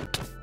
you